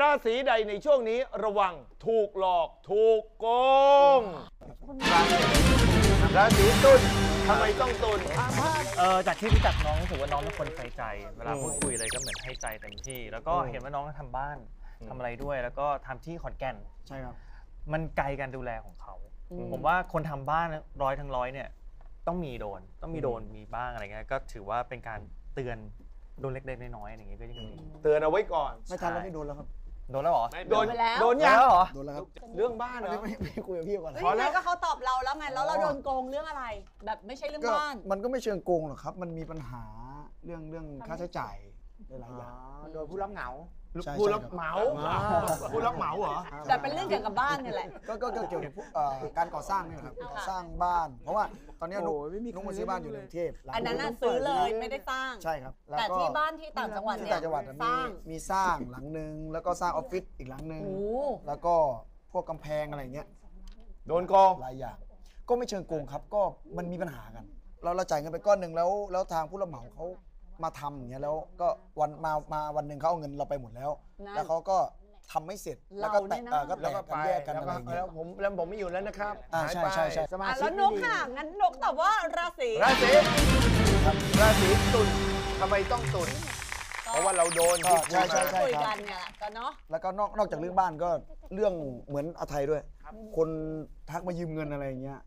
ราศีใดในช่วงนี้ระวังถูกหลอกถูกโกง ราศีตุลทำไมต้องตุลเออจากที่รู้จักน้องรู้สึกว่าน้องเป็นคนใส่ใจ เวลาพูดคุยอะไรก็เหมือนให้ใจเต็มที่ แล้วก็อืมเห็นว่าน้องทำบ้านอืมทำอะไรด้วย แล้วก็ทำที่ขอนแก่น ใช่ครับ มันไกลการดูแลของเขา ผมว่าคนทำบ้านร้อยทั้งร้อยเนี่ยต้องมีโดน ต้องมีโดนมีบ้างอะไรเงี้ย ก็ถือว่าเป็นการเตือนโดนเล็กๆน้อยๆอย่างเงี้ยก็ยังดี เตือนเอาไว้ก่อน ไม่ทันแล้วไม่โดนแล้วครับ โดนแล้วเหรอโดน ไปแล้วโดนโดนยังแล้วเหรอ โดนแล้วครับเรื่องบ้านเหรไม่อไม่ไม่คุยกับพี่ก่อน เฮ้ยพอแล้ว ไม่ก็เขาตอบเราแล้วไงแล้วเราโดนโกงเรื่องอะไร แบบไม่ใช่เรื่องก็บ้าน มันก็ไม่เชิงโกงหรอกครับ มันมีปัญหาเรื่องเรื่องค่าใช้จ่าย หลายๆอย่าง โดยผู้รับเหงาใช่ผู้รับใช่เหคมาผู้รับเหมาเหรอ แต่เป็นเรื่องเกี่ยวกับบ้านเนี่ยแหละ ก็ก็ก็เกี่ยวกับพวกเอ่อการก่อสร้างนี่แหละครับค่ะ ก่อสร้างบ้าน เพราะว่าตอนนี้นุ๊กโอ้ยไม่มีใคร นุ๊กมาซื้อบ้านอยู่ในกรุงเทพหลังอันนั้นน่ะซื้อเลยไม่ได้สร้าง ใช่ครับแล้วแต่ก็ที่บ้านที่ต่างจังหวัดที่เนี่ยต่างจังหวัดอะสมีร้างมีสร้างหลังหนึ่งแล้วก็สร้างออฟฟิศอีกหลังหนึ่งโอ้แล้วก็พวกกำแพงอะไรเงี้ยโดนโกงหลายอย่างก็ไม่เชิงโกงครับก็มันมีปัญหากัน เราเราจ่ายเงินไปก้อนหนึ่งแล้วแล้วทางผู้รับเหมาเขา มาทำอย่างเงี้ยแล้วก็วันมามาวันหนึ่งเขาเอาเงินเราไปหมดแล้ว นั่น แล้วเขาก็ทำไม่เสร็จแล้วก็แตกเราเนี่ยนะเอ่อก็แตแล้วกก็กัไปนแยกกันแล้วอะไรก็อย่างเงี้แล้ยว ผมแล้วผมไม่อยู่แล้วนะครับอ่าหายใช่ไปใช่ใช่ สมาอะชิกแล้วนกค่ะ งั้นนกตอบว่าราศีราศีราศีตุลทำไมต้องตุลเพราะว่าเราโดนก็ใช่ใช่ใช่คุยคกัรันบเนี่ยแหละก็เนาะ แล้วก็นอกนอกจากเรื่องบ้านก็เรื่องเหมือนอาไทยด้วย คนทักมายืมเงินอะไรอย่างเงี้ย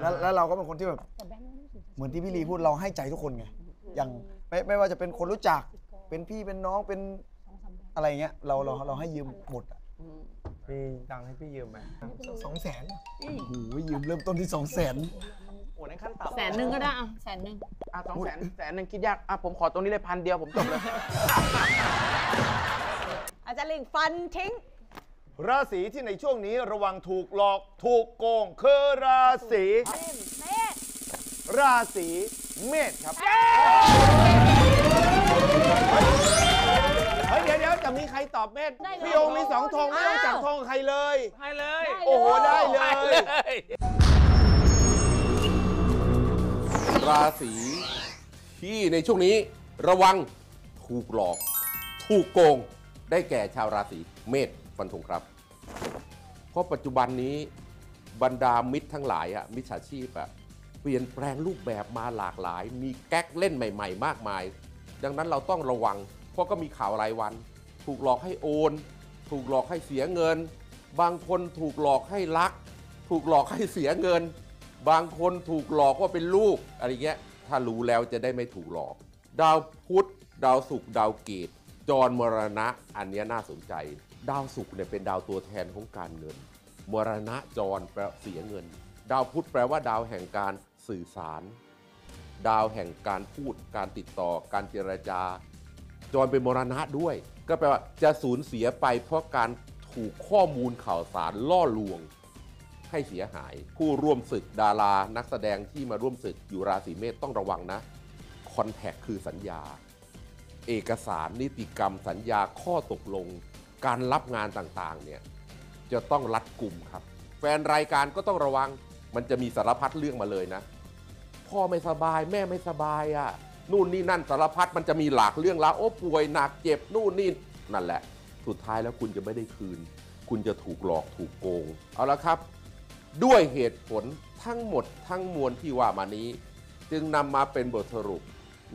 แล้วแล้วเราก็เป็นคนที่แบบเหมือนที่พี่ลีพูดเราให้ใจทุกคนไงอย่าง ไม่ไม่ว่าจะเป็นคนรู้จัก เป็นพี่เป็นน้องเป็นอะไรเงี้ยเราเราเราให้ยืมหมดอะมีตังค์ให้พี่ยืมไหมสองแสนโอ้โหยืมเริ่มต้นที่สองแสนโอ้นั่นขั้นต่ำแสนหนึ่งก็ได้อะแสนหนึ่งอะสองแสนแสนหนึ่งคิดยากอะผมขอตรงนี้เลยพันเดียวผมจบเลย อาจารย์ลิงฟันทิ้ง ราศีที่ในช่วงนี้ระวังถูกหลอกถูกโกงคือราศีราศี เมษครับ เฮ้ย เดี๋ยวเดี๋ยวจะมีใครตอบเมษได้เลย พี่โยงมีสองธงไม่ต้องจับธงใครเลย ให้เลย โอ้โห ได้เลยราศีที่ในช่วงนี้ระวังถูกหลอก ถูกโกงได้แก่ชาวราศีเมษฟันธงครับ เพราะปัจจุบันนี้บรรดามิตรทั้งหลายอะมิจฉาชีพอะเปลี่ยนแปลงรูปแบบมาหลากหลาย มีแก๊กเล่นใหม่ ๆ มากมาย ดังนั้นเราต้องระวัง เพราะก็มีข่าวรายวัน ถูกหลอกให้โอน ถูกหลอกให้เสียเงิน บางคนถูกหลอกให้รัก ถูกหลอกให้เสียเงิน บางคนถูกหลอกว่าเป็นลูกอะไรเงี้ยถ้ารู้แล้วจะได้ไม่ถูกหลอก ดาวพุธดาวศุกร์ดาวเกตจรมรณะอันนี้น่าสนใจ ดาวศุกร์เนี่ยเป็นดาวตัวแทนของการเงิน มรณะจรแปลเสียเงิน ดาวพุธแปลว่าดาวแห่งการ สื่อสาร ดาวแห่งการพูดการติดต่อการเจรจา จรเป็นมรณะด้วย ก็แปลว่าจะสูญเสียไปเพราะการถูกข้อมูลข่าวสารล่อลวงให้เสียหาย ผู้ร่วมศึกดารานักแสดงที่มาร่วมศึกอยู่ราศีเมษต้องระวังนะคอนแทคคือสัญญา เอกสารนิติกรรมสัญญาข้อตกลง การรับงานต่างๆเนี่ยจะต้องรัดกลุ่มครับ แฟนรายการก็ต้องระวังมันจะมีสารพัดเรื่องมาเลยนะ พ่อไม่สบายแม่ไม่สบายอะ่ะนู่นนี่นั่นสารพัดมันจะมีหลากเรื่องราวโอ้ป่วยหนักเจ็บนู่นนี่นั่นแหละ สุดท้ายแล้วคุณจะไม่ได้คืน คุณจะถูกหลอกถูกโกง เอาละครับ ด้วยเหตุผลทั้งหมดทั้งมวลที่ว่ามานี้ จึงนำมาเป็นบทสรุป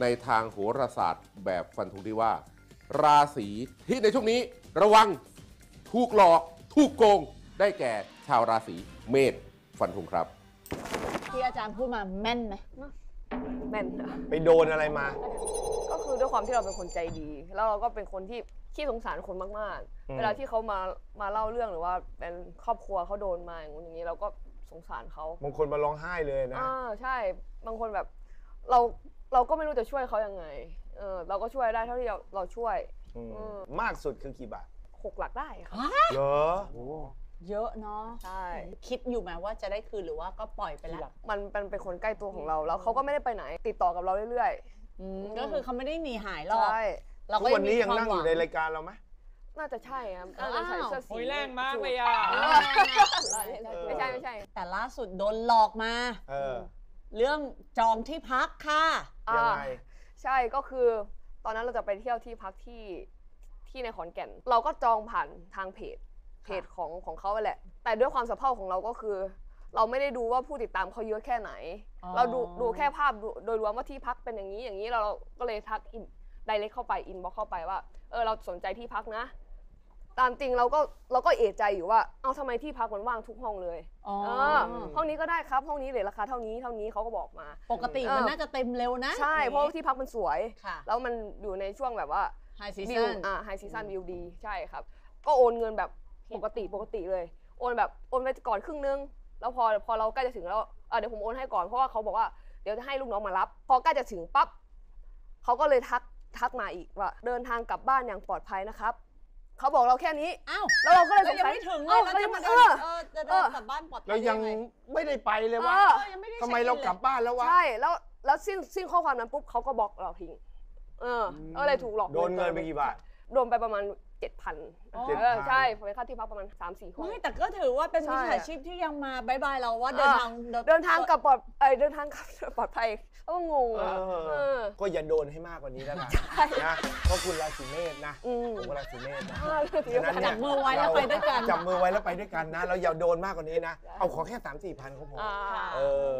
ในทางโหราศาสตร์แบบฟันธงที่ว่า ราศีที่ในช่วงนี้ระวังถูกหลอกถูกโกง ได้แก่ชาวราศีเมษฟันธงครับ ที่อาจารย์พูดมาแม่นไหมแม่นค่ะไปโดนอะไรมา ก็คือด้วยความที่เราเป็นคนใจดี แล้วเราก็เป็นคนที่ขี้สงสารคนมากอืม ๆ เวลาที่เขามามาเล่าเรื่องหรือว่าเป็นครอบครัวเขาโดนมาอย่างนู้นอย่างนี้เราก็สงสารเขาบางคนมาร้องไห้เลยนะ อ่าใช่บางคนแบบเราเราก็ไม่รู้จะช่วยเขายังไงเออเราก็ช่วยได้เท่าที่เราเราช่วยอืมอืมมากสุดคือกี่บาทหกหลักได้ค่ะ เหรอ เยอะเนาะใช่คิดอยู่ไหมว่าจะได้คืนหรือว่าก็ปล่อยไปแล้วมันเป็นเป็นคนใกล้ตัวของเรา แล้วเขาก็ไม่ได้ไปไหน ติดต่อกับเราเรื่อยอืมก็คือเขาไม่ได้หนีหายหรๆอกใช่เราทุก็กวันนี้ยังมีนั่งควาอมยู่หในวังรายการเราไหมน่าจะใช่ครับน่าจะใส่เสื้อสีโอ้ยแรงมากเลยอะเออไม่ใช่ไม่ใช่ แต่ล่าสุดโดนหลอกมาเออเรื่องจองที่พักค่ะยังไงอ่าใช่ก็คือ ตอนนั้นเราจะไปเที่ยวที่พักที่ทที่ในขอนแก่น เราก็จองผ่านทางเพจ เพจของของเขาไปแหละ แต่ด้วยความสะเพร่าของเราก็คือ เราไม่ได้ดูว่าผู้ติดตามเขาเยอะแค่ไหนอ๋อเราดูดูแค่ภาพดูโดยรวมว่าที่พักเป็นอย่างนี้อย่างนี้เราก็เลยทักอินไดเรกเข้าไปอินบ็อกเข้าไปว่าเออเราสนใจที่พักนะตามจริงเราก็เราก็เอะใจอยู่ว่า เอ้าทำไมที่พักมันว่างทุกห้องเลยอ๋อเออห้องนี้ก็ได้ครับห้องนี้เลยราคาเท่านี้เท่านี้เขาก็บอกมา ปกติมันน่าจะเต็มเร็วนะ ใช่ เพราะว่าที่พักมันสวยค่ะแล้วมันอยู่ในช่วงแบบว่า high season อ่า high season วิวดี ใช่ครับ ก็โอนเงินแบบ ปกติปกติเลย โอนแบบโอนไปก่อนครึ่งนึง แล้วพอพอเราใกล้จะถึงแล้วอะเดี๋ยวผมโอนให้ก่อนเพราะว่าเขาบอกว่าเดี๋ยวจะให้ลูกน้องมารับ พอใกล้จะถึงปั๊บเขาก็เลยทักทักมาอีกว่า เดินทางกลับบ้านอย่างปลอดภัยนะครับเขาบอกเราแค่นี้อ้าวแล้วเราก็เลยสแล้วงยังสัยไม่ถึงเลเอ้ายแล้วแล้วจะยังมาเอเดินอเออจะเอเดินอกลับบ้านปลอดภัยเรายังไไม่ได้ไปเลยเอวะอเออยังไม่ได้ทำไมเรากลับบ้านแล้ววะใช่แล้วแล้วสิ้นสิ้นข้อความนั้นปุ๊บเขาก็บล็อกเราทิ้งเออก็เลยถูกหลอกโดนเงินไปกี่บาท โดนไปประมาณเจ็ดพันอ๋อเออใช่เป็นค่าที่พักประมาณสามสี่ห้อง ไม่แต่ก็ถือว่าเป็นใช่ มิจฉาชีพที่ยังมาบายบายเราว่าเดินทางเดินทางกลับปลอดเอยเดินทางกลับปลอดภัยก็งงอะเออเออ ก็อย่าโดนให้มากกว่านี้แล้วกันใช่นะเพราะคุณราศีเมษนะอืม ผมก็ราศีเมษนะเออถือฉะว่านั้นเนี่ยจับมือไว้แล้วไปด้วยกัน จับมือไว้แล้วไปด้วยกันนะ เราอย่าโดนมากกว่านี้นะ เอาขอแค่สามสี่พันก็พอ อ่า เออ